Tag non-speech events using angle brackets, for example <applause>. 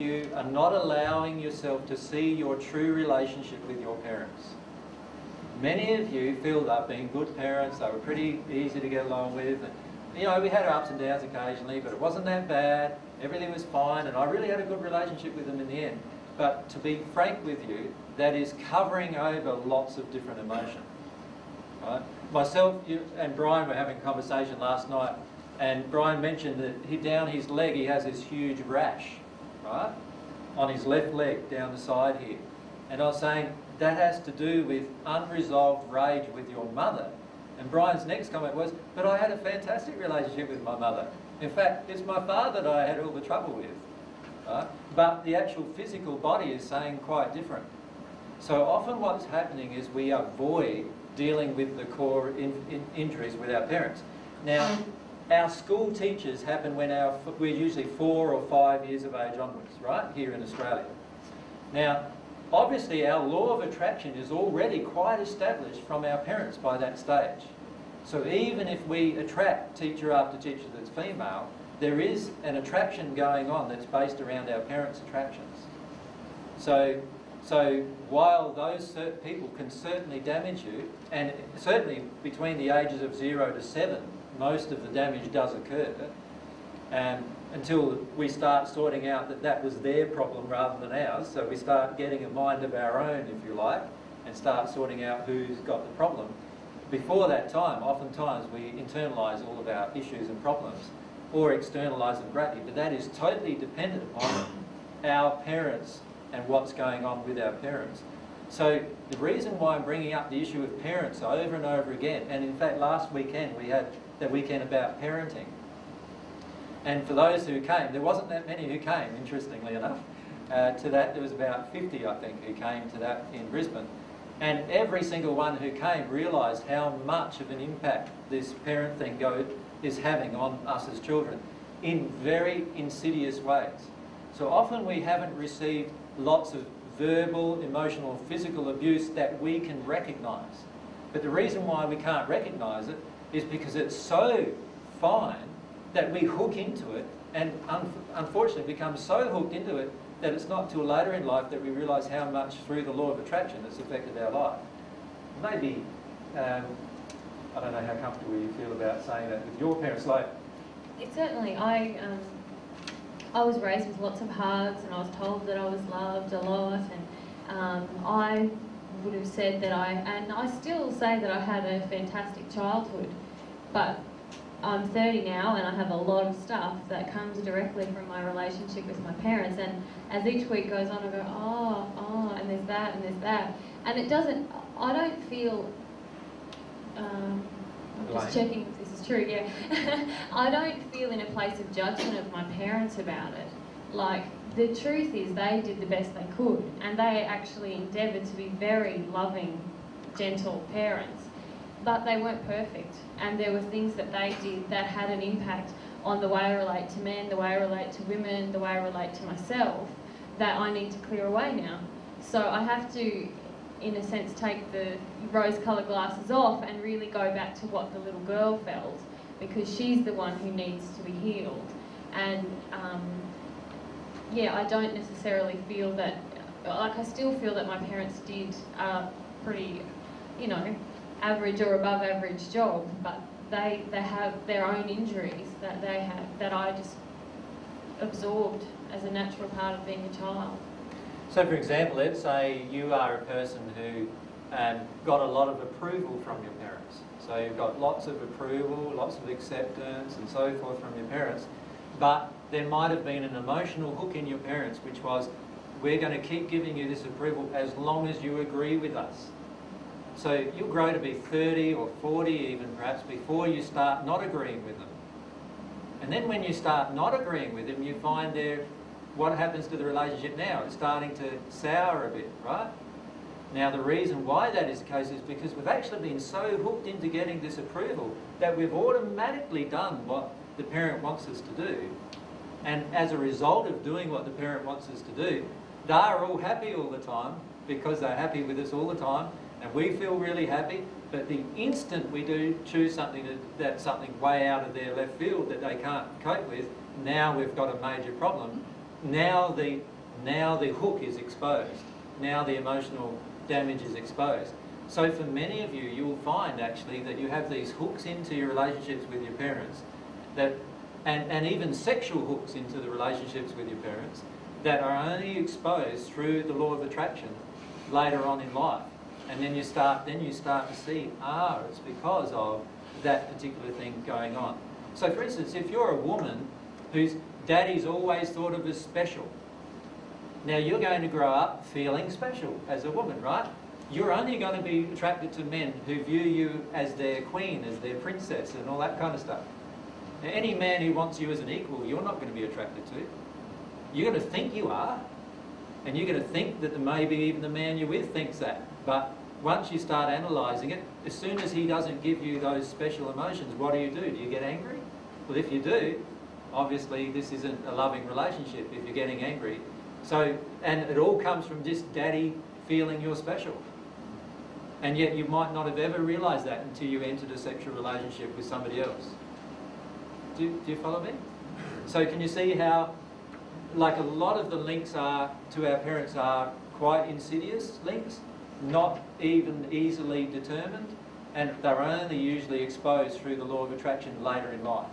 you are not allowing yourself to see your true relationship with your parents. Many of you feel that being good parents, they were pretty easy to get along with. You know, we had our ups and downs occasionally, but it wasn't that bad. Everything was fine, and I really had a good relationship with them in the end. But to be frank with you, that is covering over lots of different emotion. Right? Myself you, and Brian were having a conversation last night, and Brian mentioned that he, down his leg he has this huge rash, right, on his left leg down the side here. And I was saying that has to do with unresolved rage with your mother. And Brian's next comment was, but I had a fantastic relationship with my mother. In fact, it's my father that I had all the trouble with. Right? But the actual physical body is saying quite different. So often what's happening is we avoid dealing with the core in, in injuries with our parents. Now, our school teachers happen when our, we're usually four or five years of age onwards, right, here in Australia. Now, obviously our law of attraction is already quite established from our parents by that stage. So even if we attract teacher after teacher that's female, there is an attraction going on that's based around our parents' attractions. So, so while those people can certainly damage you, and certainly between the ages of zero to seven, most of the damage does occur, um, until we start sorting out that that was their problem rather than ours. So we start getting a mind of our own, if you like, and start sorting out who's got the problem. Before that time, oftentimes we internalise all of our issues and problems or externalise them greatly, but that is totally dependent on our parents and what's going on with our parents. So the reason why I'm bringing up the issue of parents over and over again, and in fact last weekend we had that weekend about parenting, and for those who came, there wasn't that many who came, interestingly enough, uh, to that. There was about 50, I think, who came to that in Brisbane. And every single one who came realised how much of an impact this parent thing go, is having on us as children in very insidious ways. So often we haven't received lots of verbal, emotional, physical abuse that we can recognise. But the reason why we can't recognise it is because it's so fine that we hook into it and un unfortunately become so hooked into it that it's not till later in life that we realise how much through the law of attraction it's affected our life. Maybe, um, I don't know how comfortable you feel about saying that with your parents. Like, it certainly, I, um, I was raised with lots of hugs and I was told that I was loved a lot and um, I would have said that I, and I still say that I had a fantastic childhood, but I'm 30 now and I have a lot of stuff that comes directly from my relationship with my parents and as each week goes on I go, oh, oh, and there's that and there's that. And it doesn't, I don't feel, um, I'm just checking is true, yeah. <laughs> I don't feel in a place of judgment of my parents about it. Like, the truth is they did the best they could and they actually endeavoured to be very loving, gentle parents but they weren't perfect. And there were things that they did that had an impact on the way I relate to men, the way I relate to women, the way I relate to myself, that I need to clear away now. So I have to, in a sense, take the rose-coloured glasses off and really go back to what the little girl felt, because she's the one who needs to be healed. And um, yeah, I don't necessarily feel that, like I still feel that my parents did a pretty, you know, average or above average job, but they, they have their own injuries that they have, that I just absorbed as a natural part of being a child. So for example, let's say you are a person who um, got a lot of approval from your parents. So you've got lots of approval, lots of acceptance and so forth from your parents, but there might have been an emotional hook in your parents which was, we're going to keep giving you this approval as long as you agree with us. So you'll grow to be 30 or 40 even perhaps before you start not agreeing with them. And then when you start not agreeing with them, you find there what happens to the relationship now? It's starting to sour a bit, right? Now the reason why that is the case is because we've actually been so hooked into getting this approval that we've automatically done what the parent wants us to do. And as a result of doing what the parent wants us to do, they're all happy all the time because they're happy with us all the time and we feel really happy, but the instant we do choose something that, that's something way out of their left field that they can't cope with, now we've got a major problem. Now the, now the hook is exposed. Now the emotional damage is exposed. So for many of you, you will find actually that you have these hooks into your relationships with your parents that, and, and even sexual hooks into the relationships with your parents that are only exposed through the law of attraction later on in life. And then you start, then you start to see, ah, it's because of that particular thing going on. So for instance, if you're a woman whose daddy's always thought of as special, now you're going to grow up feeling special as a woman, right? You're only going to be attracted to men who view you as their queen, as their princess, and all that kind of stuff. Now, any man who wants you as an equal, you're not going to be attracted to. You're going to think you are, and you're going to think that maybe even the man you're with thinks that. But once you start analysing it, as soon as he doesn't give you those special emotions, what do you do? Do you get angry? Well, if you do, obviously this isn't a loving relationship if you're getting angry. So, and it all comes from just daddy feeling you're special. And yet you might not have ever realised that until you entered a sexual relationship with somebody else. Do, do you follow me? So can you see how, like a lot of the links are to our parents are quite insidious links, not even easily determined, and they're only usually exposed through the law of attraction later in life.